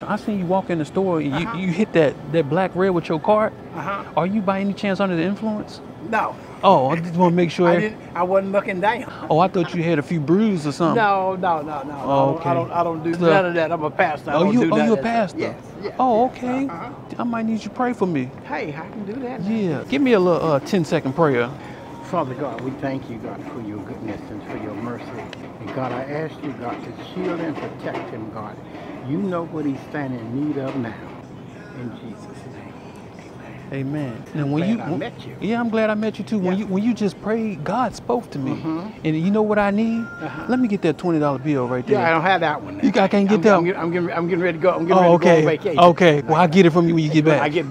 I seen you walk in the store and you, you hit that, that black red with your cart. Uh-huh. Are you by any chance under the influence? No. Oh, I just want to make sure. I didn't I wasn't looking down. Oh, I thought you had a few bruises or something. No, no, no, no. Oh, I, don't, okay. I don't I don't do So- none of that. I'm a pastor. I Oh, you oh you a pastor? Yes, yes. Oh, okay. Uh-huh. I might need you to pray for me. Hey, I can do that. Yeah. Give me a little uh, 10 second prayer. Father God, we thank you, God, for your goodness and for your mercy. And God, I ask you, God, to shield and protect him, God. You know what he's standing in need of now. In Jesus' name. Amen. Now when glad you I met you. Yeah, I'm glad I met you too. When Yeah. you when you just prayed, God spoke to me. Mhm. And you know what I need? Uh-huh. Let me get that $20 bill right there. Yeah, I don't have that one. You got- can't get I'm, that I'm, getting- I'm, getting, I'm getting ready to go. I'm getting oh, ready to okay. go on vacation. Okay. Well, I'll get it from you when you get back. I get back.